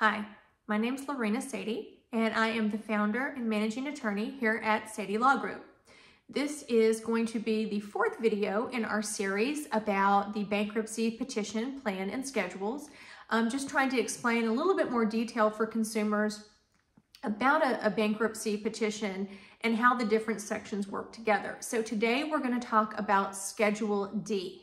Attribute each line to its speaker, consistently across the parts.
Speaker 1: Hi, my name is Lorena Saedi, and I am the founder and managing attorney here at Saedi Law Group. This is going to be the fourth video in our series about the bankruptcy petition plan and schedules. I'm just trying to explain a little bit more detail for consumers about a, a bankruptcy petition and how the different sections work together. So today we're going to talk about Schedule D.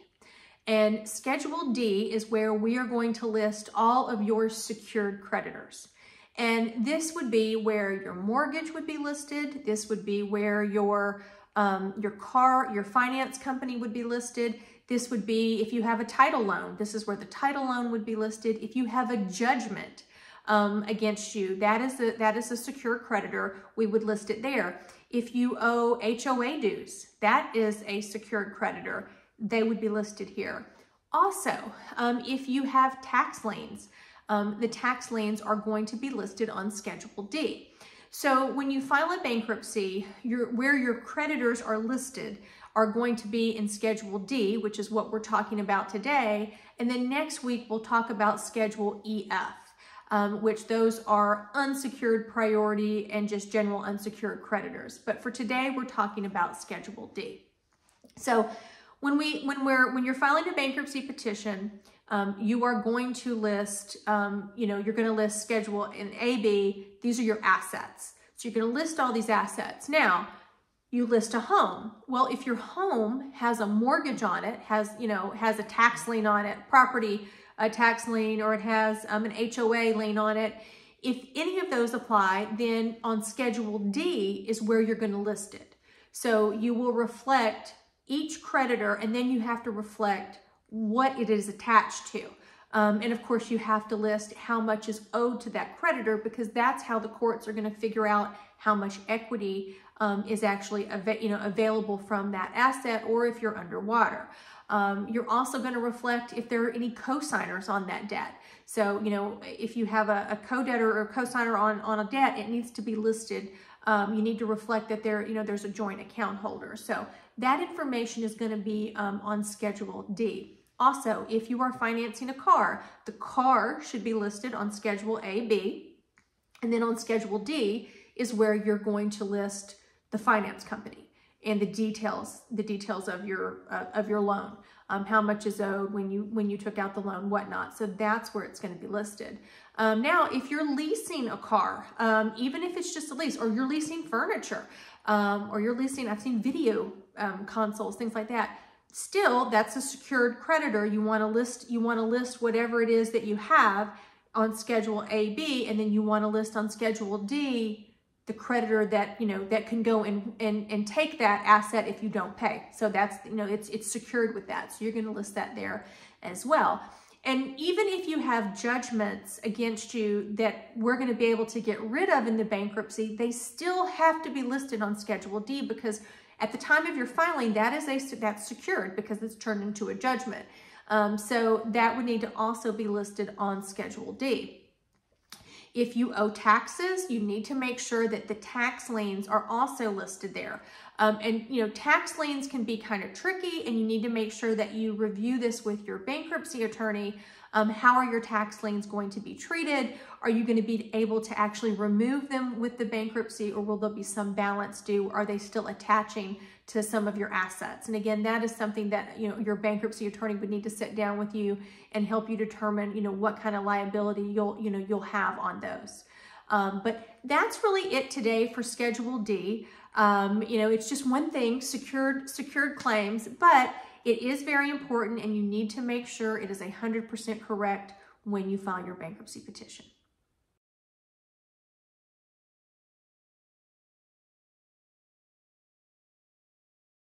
Speaker 1: And Schedule D is where we are going to list all of your secured creditors. And this would be where your mortgage would be listed. This would be where your, um, your car, your finance company would be listed. This would be if you have a title loan, this is where the title loan would be listed. If you have a judgment um, against you, that is, a, that is a secure creditor, we would list it there. If you owe HOA dues, that is a secured creditor they would be listed here. Also, um, if you have tax liens, um, the tax liens are going to be listed on Schedule D. So when you file a bankruptcy, your, where your creditors are listed are going to be in Schedule D, which is what we're talking about today. And then next week, we'll talk about Schedule EF, um, which those are unsecured priority and just general unsecured creditors. But for today, we're talking about Schedule D. So when we when we're when you're filing a bankruptcy petition, um, you are going to list, um, you know, you're going to list schedule in A, B. These are your assets. So you're going to list all these assets. Now, you list a home. Well, if your home has a mortgage on it, has, you know, has a tax lien on it, property a tax lien, or it has um, an HOA lien on it, if any of those apply, then on Schedule D is where you're going to list it. So you will reflect each creditor, and then you have to reflect what it is attached to. Um, and of course, you have to list how much is owed to that creditor because that's how the courts are going to figure out how much equity um, is actually you know, available from that asset or if you're underwater. Um, you're also going to reflect if there are any co-signers on that debt. So, you know, if you have a, a co-debtor or co-signer on, on a debt, it needs to be listed um, you need to reflect that there, you know, there's a joint account holder. So that information is going to be um, on Schedule D. Also, if you are financing a car, the car should be listed on Schedule A, B, and then on Schedule D is where you're going to list the finance company and the details, the details of your uh, of your loan, um, how much is owed when you when you took out the loan, whatnot. So that's where it's going to be listed. Um, now, if you're leasing a car, um, even if it's just a lease, or you're leasing furniture, um, or you're leasing, I've seen video um, consoles, things like that. Still, that's a secured creditor. You want to list, you want to list whatever it is that you have on Schedule A, B, and then you want to list on Schedule D the creditor that you know that can go and and and take that asset if you don't pay. So that's you know it's it's secured with that. So you're going to list that there as well. And even if you have judgments against you that we're going to be able to get rid of in the bankruptcy, they still have to be listed on Schedule D because at the time of your filing, that is a that's secured because it's turned into a judgment. Um, so that would need to also be listed on Schedule D. If you owe taxes, you need to make sure that the tax liens are also listed there. Um, and, you know, tax liens can be kind of tricky and you need to make sure that you review this with your bankruptcy attorney. Um, how are your tax liens going to be treated? Are you going to be able to actually remove them with the bankruptcy or will there be some balance due? Are they still attaching to some of your assets? And again, that is something that, you know, your bankruptcy attorney would need to sit down with you and help you determine, you know, what kind of liability you'll, you know, you'll have on those. Um, but that's really it today for Schedule D. Um, you know, it's just one thing, secured, secured claims, but it is very important and you need to make sure it is 100% correct when you file your bankruptcy petition.